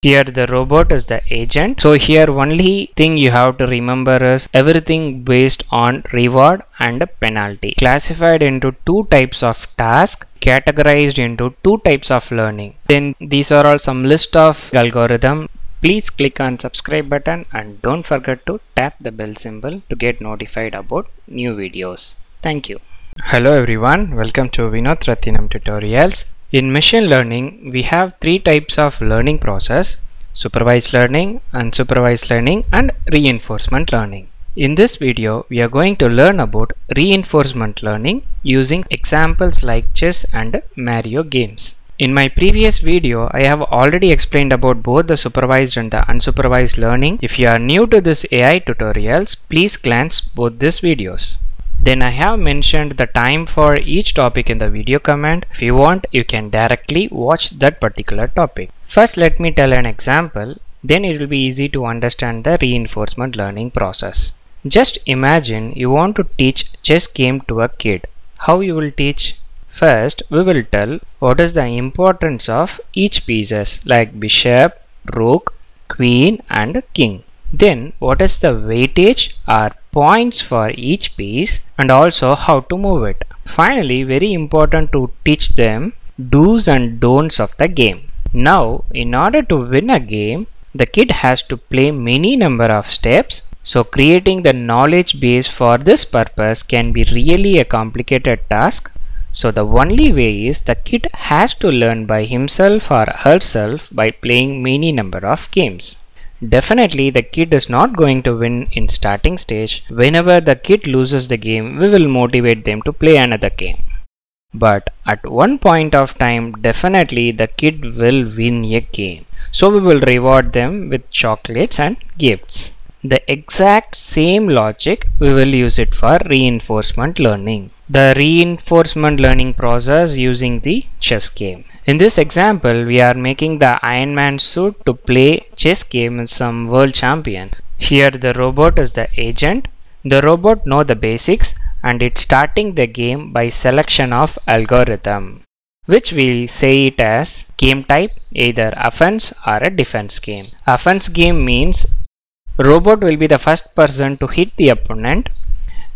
Here the robot is the agent. So here only thing you have to remember is everything based on reward and penalty. Classified into two types of task categorized into two types of learning. Then these are all some list of algorithm. Please click on subscribe button and don't forget to tap the bell symbol to get notified about new videos. Thank you. Hello everyone, welcome to Vinoth Rathinam tutorials. In machine learning, we have three types of learning process, supervised learning, unsupervised learning and reinforcement learning. In this video, we are going to learn about reinforcement learning using examples like chess and Mario games. In my previous video, I have already explained about both the supervised and the unsupervised learning. If you are new to this AI tutorials, please glance both these videos. Then I have mentioned the time for each topic in the video comment. If you want, you can directly watch that particular topic. First, let me tell an example. Then it will be easy to understand the reinforcement learning process. Just imagine you want to teach chess game to a kid. How you will teach? First, we will tell what is the importance of each pieces like bishop, rook, queen and king. Then what is the weightage or points for each piece and also how to move it. Finally, very important to teach them do's and don'ts of the game. Now, in order to win a game, the kid has to play many number of steps. So creating the knowledge base for this purpose can be really a complicated task. So the only way is the kid has to learn by himself or herself by playing many number of games. Definitely the kid is not going to win in starting stage. Whenever the kid loses the game, we will motivate them to play another game. But at one point of time, definitely the kid will win a game. So we will reward them with chocolates and gifts. The exact same logic we will use it for reinforcement learning. The reinforcement learning process using the chess game. In this example, we are making the Iron Man suit to play chess game with some world champion. Here the robot is the agent. The robot know the basics and it's starting the game by selection of algorithm which we say it as game type either offense or a defense game. Offense game means robot will be the first person to hit the opponent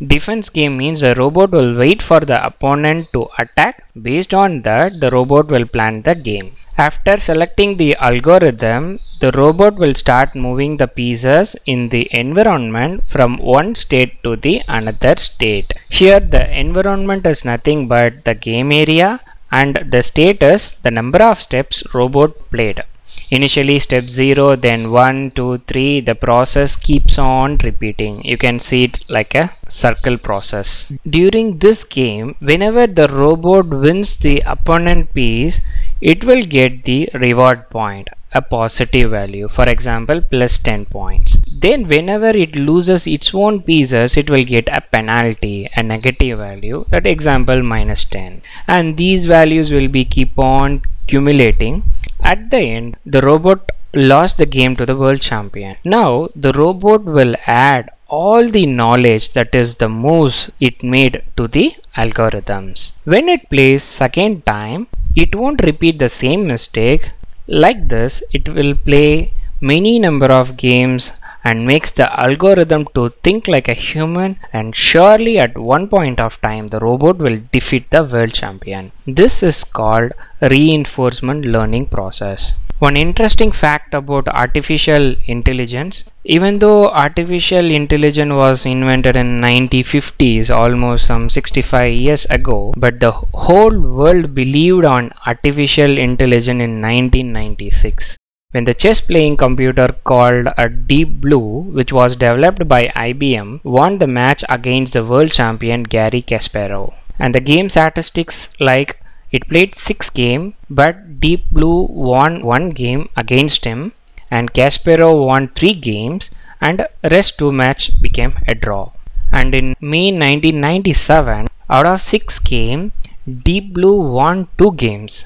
Defense game means the robot will wait for the opponent to attack. Based on that, the robot will plan the game. After selecting the algorithm, the robot will start moving the pieces in the environment from one state to the another state. Here the environment is nothing but the game area and the state is the number of steps robot played. Initially step 0, then 1, 2, 3, the process keeps on repeating. You can see it like a circle process. During this game, whenever the robot wins the opponent piece, it will get the reward point a positive value for example plus 10 points then whenever it loses its own pieces it will get a penalty a negative value that example minus 10 and these values will be keep on accumulating at the end, the robot lost the game to the world champion. Now, the robot will add all the knowledge that is the moves it made to the algorithms. When it plays second time, it won't repeat the same mistake. Like this, it will play many number of games and makes the algorithm to think like a human and surely at one point of time the robot will defeat the world champion. This is called reinforcement learning process. One interesting fact about artificial intelligence, even though artificial intelligence was invented in 1950s, almost some 65 years ago, but the whole world believed on artificial intelligence in 1996 when the chess playing computer called a Deep Blue, which was developed by IBM, won the match against the world champion Garry Kasparov. And the game statistics like it played 6 games, but Deep Blue won 1 game against him and Kasparov won 3 games and rest 2 match became a draw. And in May 1997, out of 6 games, Deep Blue won 2 games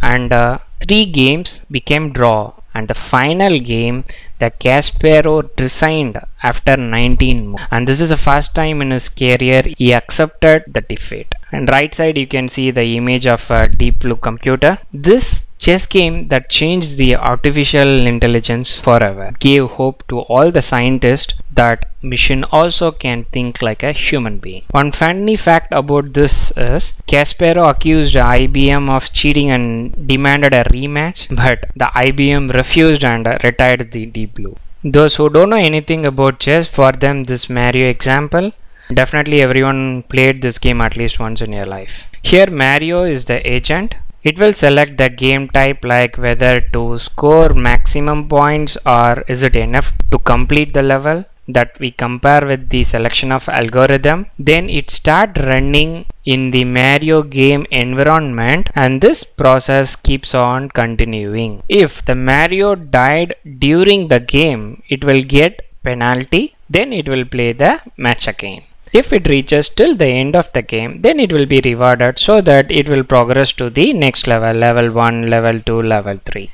and uh, 3 games became draw and the final game the Kasparov resigned after 19 and this is the first time in his career he accepted the defeat. And right side you can see the image of a deep blue computer. This chess game that changed the artificial intelligence forever. Gave hope to all the scientists that machine also can think like a human being. One funny fact about this is Kasparov accused IBM of cheating and demanded a rematch, but the IBM refused and retired the Deep Blue. Those who don't know anything about chess, for them this Mario example, definitely everyone played this game at least once in your life. Here Mario is the agent. It will select the game type like whether to score maximum points or is it enough to complete the level that we compare with the selection of algorithm. Then it start running in the Mario game environment and this process keeps on continuing. If the Mario died during the game it will get penalty then it will play the match again if it reaches till the end of the game, then it will be rewarded so that it will progress to the next level, level 1, level 2, level 3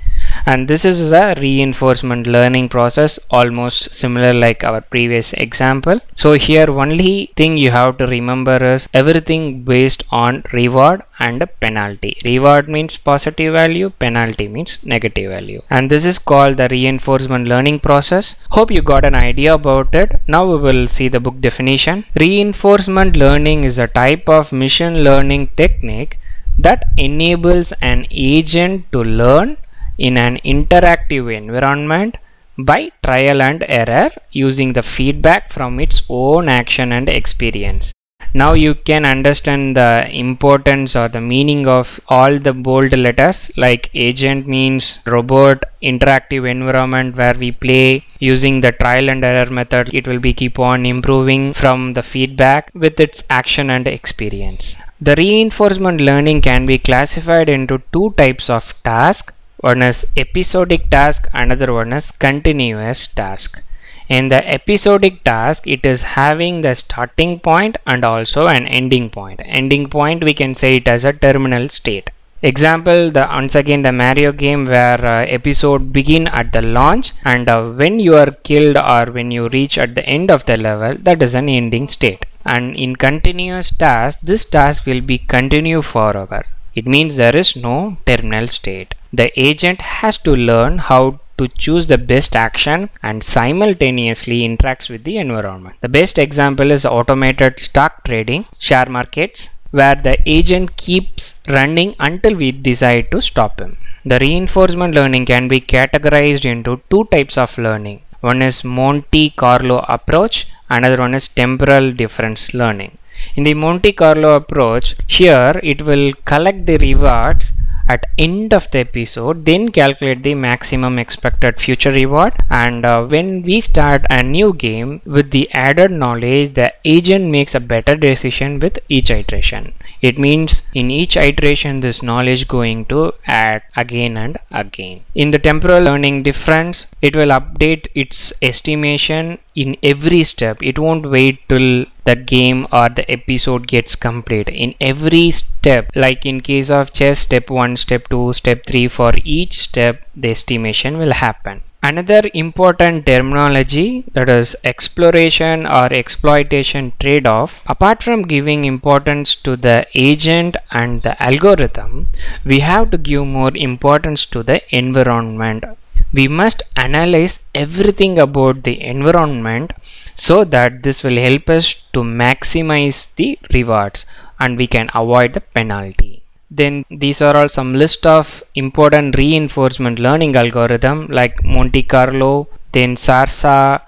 and this is a reinforcement learning process almost similar like our previous example. So here only thing you have to remember is everything based on reward and penalty. Reward means positive value penalty means negative value. And this is called the reinforcement learning process. Hope you got an idea about it. Now we will see the book definition. Reinforcement learning is a type of machine learning technique that enables an agent to learn in an interactive environment by trial and error using the feedback from its own action and experience. Now you can understand the importance or the meaning of all the bold letters like agent means robot, interactive environment where we play using the trial and error method. It will be keep on improving from the feedback with its action and experience. The reinforcement learning can be classified into two types of task one is episodic task another one is continuous task. In the episodic task it is having the starting point and also an ending point. Ending point we can say it as a terminal state. Example the once again the mario game where uh, episode begin at the launch and uh, when you are killed or when you reach at the end of the level that is an ending state. And in continuous task this task will be continue forever. It means there is no terminal state. The agent has to learn how to choose the best action and simultaneously interacts with the environment. The best example is automated stock trading, share markets, where the agent keeps running until we decide to stop him. The reinforcement learning can be categorized into two types of learning. One is Monte Carlo approach, another one is temporal difference learning. In the Monte Carlo approach, here it will collect the rewards at end of the episode then calculate the maximum expected future reward. And uh, when we start a new game with the added knowledge the agent makes a better decision with each iteration. It means in each iteration this knowledge going to add again and again. In the temporal learning difference it will update its estimation in every step. It won't wait till the game or the episode gets complete. In every step like in case of chess step 1 step 2 step 3 for each step the estimation will happen another important terminology that is exploration or exploitation trade-off. Apart from giving importance to the agent and the algorithm we have to give more importance to the environment. We must analyze everything about the environment so that this will help us to maximize the rewards and we can avoid the penalty then these are all some list of important reinforcement learning algorithm like Monte Carlo then Sarsa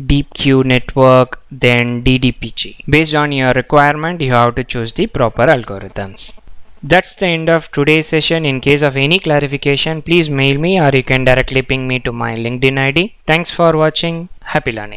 DeepQ network then DDPG based on your requirement you have to choose the proper algorithms that's the end of today's session. In case of any clarification, please mail me or you can directly ping me to my LinkedIn ID. Thanks for watching. Happy learning.